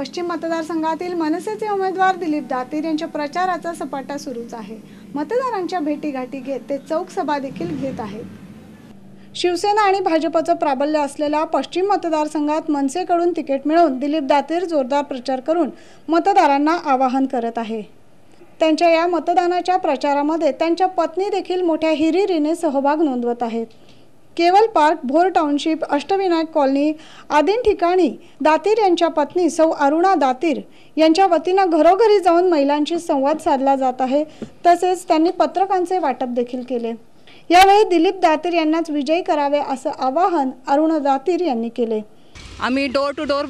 पश्चिम मतदारसंघातील मनसेचे उमेदवार दिलीप दातीर यांच्या प्रचाराचा सपाटा सुरूच आहे. मतदारांच्या भेटीगाठी घेत ते चौक सभा देखील घेत आहेत. शिवसेना आणि भाजपचं प्राबल्य असलेल्या पश्चिम मतदारसंघात मनसेकडून तिकीट मिळवून दिलीप दातीर जोरदार प्रचार करून मतदारांना आवाहन करत आहे. त्यांच्या या मतदानाच्या प्रचारामध्ये त्यांच्या पत्नी देखील मोठ्या हिरिरीने सहभाग नोंदवत आहेत. Kewal park Bhor township Ashtavinayak colony आदी ठिकाणी दातीर यांच्या पत्नी सौ अरुणा दातीर यांच्या वतीनं घरोघरी जाऊन महिलांशी संवाद साधला जात आहे. तसेच त्यांनी पत्रकांचे वाटप देखील केले. यावेळी दिलीप दातीर यांनाच विजयी करावे असं आवाहन अरुणा दातीर यांनी केले. आम्ही डोर टू डोर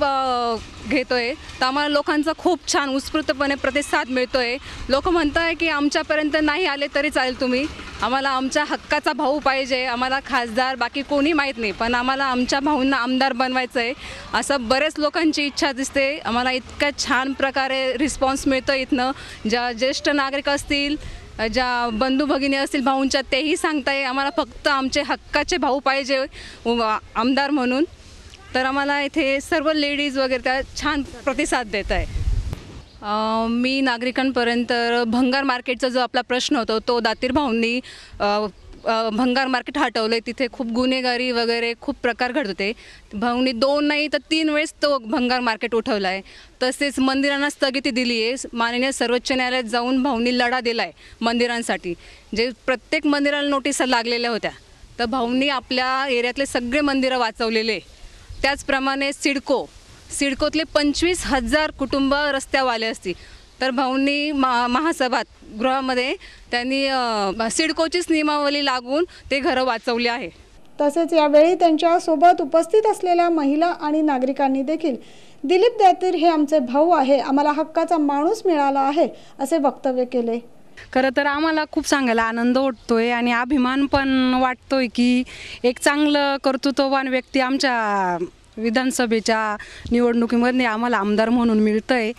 घेतो आहे तर आम्हाला लोकांचा खूप छान उत्स्फूर्तपणे प्रतिसाद मिळतो आहे लोक म्हणत आहे की आमच्यापर्यंत नाही आले तरी चालेल तुम्ही. आम्हाला आमच्या हक्काचा भाऊ पाहिजे. आम्हाला खासदार बाकी कोणी माहीत नाही. पण आम्हाला आमच्या भाऊंना आमदार बनवायचं आहे असं बरेच लोकांची इच्छा दिसते. आम्हाला इतक्या छान प्रकारे रिस्पॉन्स मिळतो इथनं. ज्या ज्येष्ठ नागरिक असतील ज्या बंधू भगिनी असतील भाऊंच्या तेही सांगताय आम्हाला फक्त आमचे हक्काचे भाऊ पाहिजे आमदार म्हणून. तर आम्हाला इथे सर्व लेडीज वगैरे त्या छान प्रतिसाद देत आहे. मी नागरिकांपर्यंत भंगार मार्केटचा जो आपला प्रश्न होतो तो दातीर भाऊंनी भंगार मार्केट हटवलं आहे तिथे खूप गुन्हेगारी वगैरे खूप प्रकार घडत होते. भाऊंनी दोन नाही तर तीन वेळेस तो भंगार मार्केट उठवला आहे तसेच मंदिरांना स्थगिती दिली आहे. माननीय सर्वोच्च न्यायालयात जाऊन भाऊंनी लढा दिला आहे मंदिरांसाठी. जे प्रत्येक मंदिराला नोटिसा लागलेल्या होत्या. तर भाऊंनी आपल्या एरियातले सगळे मंदिरं वाचवलेले. त्याचप्रमाणे सिडको. सिडकोतले पंचवीस हजार कुटुंब रस्त्यावर आले असतील. तर भाऊंनी मा महासभात गृहामध्ये त्यांनी सिडकोचीच नियमावली लागून ते घरं वाचवली आहे. तसेच यावेळी त्यांच्यासोबत उपस्थित असलेल्या महिला आणि नागरिकांनी देखील दिलीप दातीर हे आमचे भाऊ आहे आम्हाला हक्काचा माणूस मिळाला आहे असे वक्तव्य केले. खरं तर आम्हाला खूप सांगायला आनंद वाटतोय आणि अभिमान पण वाटतोय की एक चांगलं कर्तृत्ववान व्यक्ती आमच्या विधानसभेच्या निवडणुकीमध्ये आम्हाला आमदार म्हणून मिळतं आहे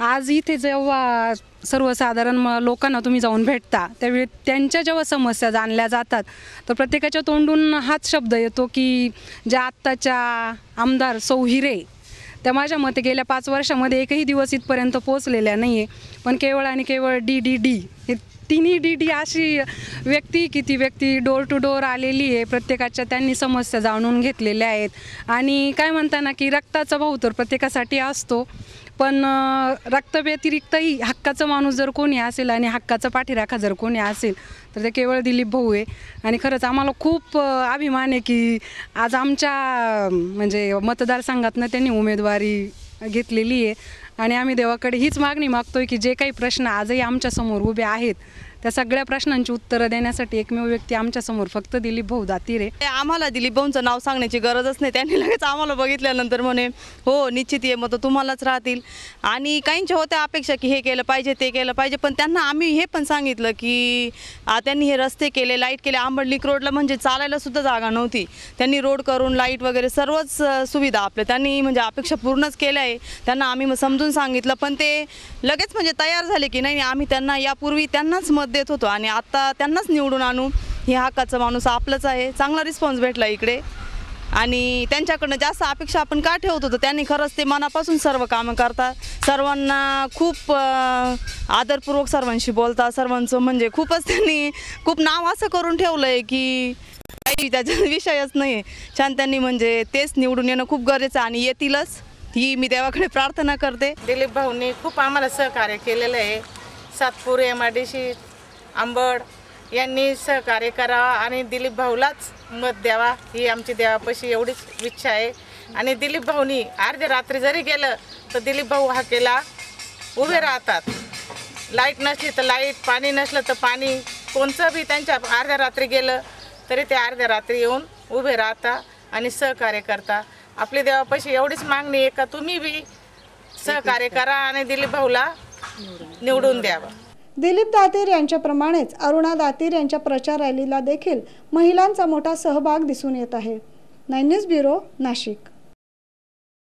आज इथे जेव्हा सर्वसाधारण म लोकांना तुम्ही जाऊन भेटता त्यावेळी त्यांच्या जेव्हा समस्या जाणल्या जातात तर प्रत्येकाच्या तोंडून हाच शब्द येतो की ज्या आत्ताच्या आमदार सौहिरे त्या माझ्या मते गेल्या पाच वर्षामध्ये एकही दिवस इथपर्यंत पोहोचलेल्या नाही आहे पण केवळ आणि केवळ डी डी डी हे तिन्ही डी डी अशी व्यक्ती की ती व्यक्ती डोर टू डोर आलेली आहे. प्रत्येकाच्या त्यांनी समस्या जाणून घेतलेल्या आहेत. आणि काय म्हणताना की रक्ताचा भाऊ तर प्रत्येकासाठी असतो. पण रक्तव्यतिरिक्तही हक्काचा माणूस जर कोणी असेल आणि हक्काचा पाठीराखा जर कोणी असेल तर ते केवळ दिलीप भाऊ आहे. आणि खरंच आम्हाला खूप अभिमान आहे की आज आमच्या म्हणजे मतदारसंघातनं त्यांनी उमेदवारी घेतलेली आहे. आणि आम्ही देवाकडे हीच मागणी मागतोय की जे काही प्रश्न आजही आमच्यासमोर उभे आहेत त्या सगळ्या प्रश्नांची उत्तरं देण्यासाठी एकमेव व्यक्ती आमच्यासमोर फक्त दिलीप भाऊ दातीर. ते आम्हाला दिलीप भाऊंचं नाव सांगण्याची गरजच नाही. त्यांनी लगेच आम्हाला बघितल्यानंतर म्हणे हो निश्चित ये मग तुम्हालाच राहतील. आणि काहींच्या होत्या अपेक्षा की हे केलं पाहिजे ते केलं पाहिजे पण त्यांना आम्ही हे पण सांगितलं की त्यांनी हे रस्ते केले लाइट केले. आंबडलिक रोडला म्हणजे चालायला सुद्धा जागा नव्हती. त्यांनी रोड करून लाइट वगैरे सर्वच सुविधा आपल्या त्यांनी म्हणजे अपेक्षा पूर्णच केल्या आहे. त्यांना आम्ही मग समजून सांगितलं पण ते लगेच म्हणजे तयार झाले की नाही आम्ही त्यांना यापूर्वी त्यांनाच मत देत होतो आणि आता त्यांनाच निवडून आणू. हे हक्काचा माणूस आपलंच आहे. चांगला रिस्पॉन्स भेटला इकडे. आणि त्यांच्याकडनं जास्त अपेक्षा आपण का ठेवत होतो? त्यांनी खरंच ते मनापासून सर्व कामं करतात. सर्वांना खूप आदरपूर्वक सर्वांशी बोलतात. सर्वांचं म्हणजे खूपच त्यांनी खूप नाव असं करून ठेवलं आहे की काही त्याचा विषयच नाही छान त्यांनी म्हणजे तेच निवडून येणं खूप गरजेचं आणि येतीलच. ही मी देवाकडे प्रार्थना करते. दिलीप भाऊंनी खूप आम्हाला सहकार्य केलेलं आहे. Satpur M I D C Ambad यांनी सहकार्य करावा आणि दिलीप भाऊलाच मत द्यावा. ही आमची देवापाशी एवढीच इच्छा आहे. आणि दिलीप भाऊनी अर्ध्या रात्री जरी गेलं तर दिलीप भाऊ हाकेला उभे राहतात. लाइट नसली तर लाइट पाणी नसलं तर पाणी. कोणचं बी त्यांच्या अर्ध्या रात्री गेलं तरी ते अर्ध्या रात्री येऊन उभे राहता आणि सहकार्य करता आपली देवापाशी एवढीच मागणी आहे का तुम्ही बी सहकार्य करा आणि दिलीप भाऊला निवडून द्यावं. दिलीप दातीर यांच्याप्रमाणेच अरुणा दातीर यांच्या प्रचार रॅलीला देखील महिलांचा मोठा सहभाग दिसून येत आहे. Nine news bureau Nashik.